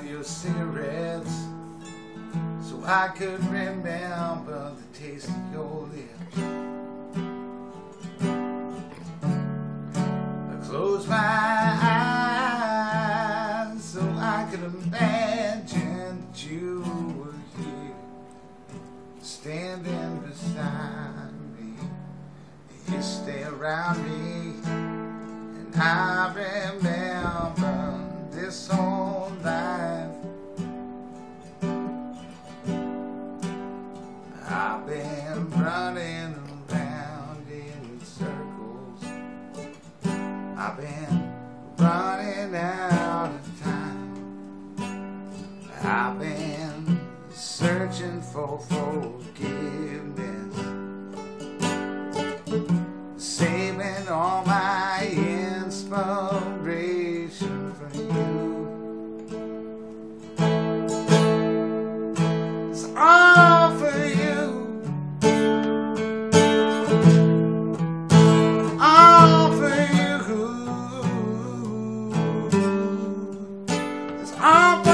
your cigarettes so I could remember the taste of your lips. I closed my eyes so I could imagine that you were here standing beside me. And you stay around me and I remember this song. I've been searching for forgiveness, saving all my inspiration for you. It's all for you. All for you. It's all for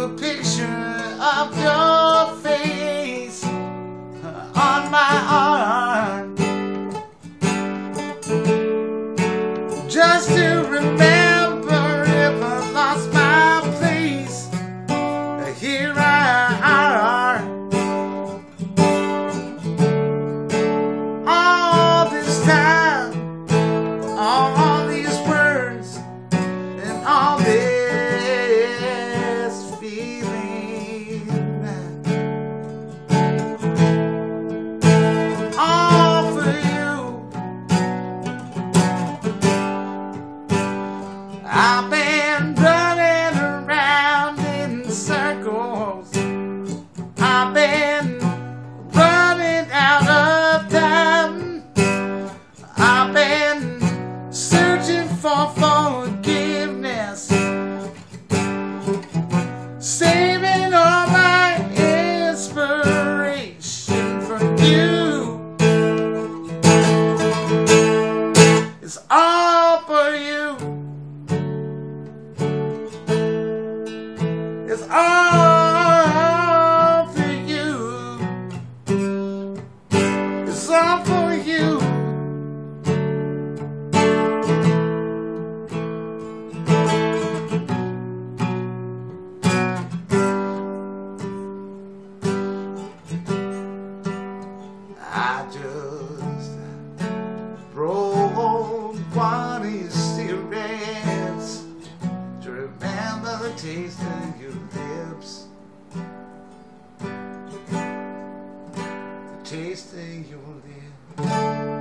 a picture of your you. It's all for you. It's all for you. It's all for you. Just rolled one your cigarettes to remember the taste of your lips. The taste of your lips.